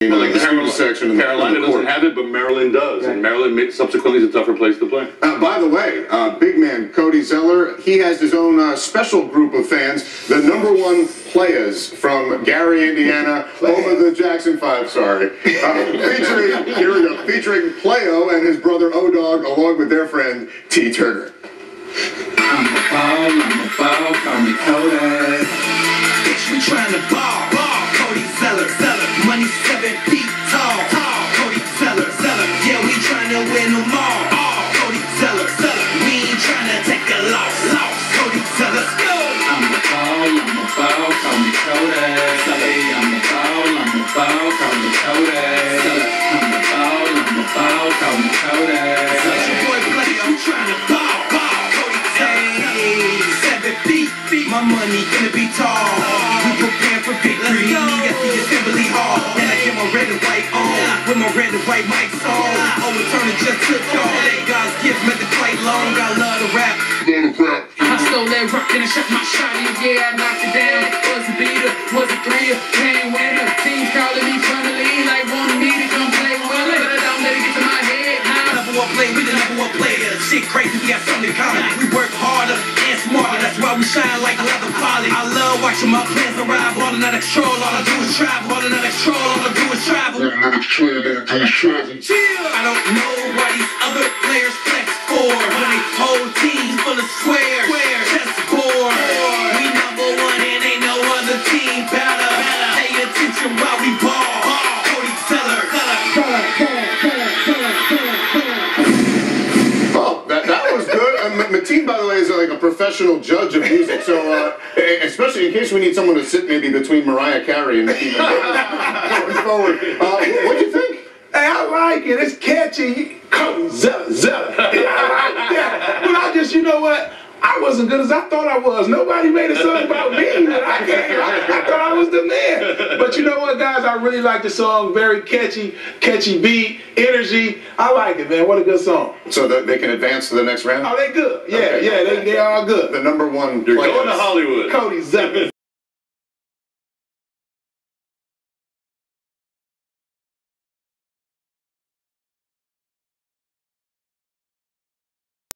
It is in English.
Well, like the Carolina, section. Carolina the doesn't have it, but Maryland does, and Maryland ma- subsequently is a tougher place to play. Uh, by the way, uh, big man Cody Zeller, he has his own uh, special group of fans, the number one players from Gary, Indiana, over the Jackson Five. Sorry, uh, featuring here we go, featuring Playo and his brother O-Dogg, along with their friend T Turner. I'm a ball, I'm a ball, call me Kodak. Bitch, we tryna ball, ball. Tryna win them all. Cody Zeller, Zeller, we ain't tryna take a loss, loss. Cody Zeller, go. I'm a ball, I'm a ball, call me Kodak. Zeller, I'm a ball, I'm a ball, call me Kodak. Zeller, I'm a ball, I'm a ball, call me Kodak. Zeller, your boy play, I'm tryna ball, ball. Cody Zeller, seven feet, feet. My money gonna be tall. With my red and white mics on. Oh, Turner just took off. That God's gift made the flight long. I love to rap. I stole that rock and I shot my shot yeah, I knocked it down. Was a beater, was a three, came winner. Teams calling me from the lead like wanting me to come play with it. But I don't let it get to my head now. Number one play, we the number one player. Shit crazy, we got something in common. Smarter. That's why we shine like leather poly. I love watching my plans arrive. All that control, all I do is travel. All in that control, all I do is travel. I don't know why these other players flex for when they whole team full of squares. Chessboard. We number one and ain't no other team Mateen, by the way, is uh, like a professional judge of music, so uh, e- especially in case we need someone to sit maybe between Mariah Carey and Minaj going forward. Uh, what do you think? Hey, I like it. It's catchy. Cody Zeller, Zeller. Yeah, I like that. But I just, you know what? I wasn't good as I thought I was. Nobody made a song about me I came. I, I thought I was the man. But you know what, guys? I really like the song. Very catchy, catchy beat, energy. I like it, man. What a good song. So that they can advance to the next round? Oh, they good. Yeah, Okay. yeah, they, they all good. The number one You're players. going to Hollywood. Cody Zeller.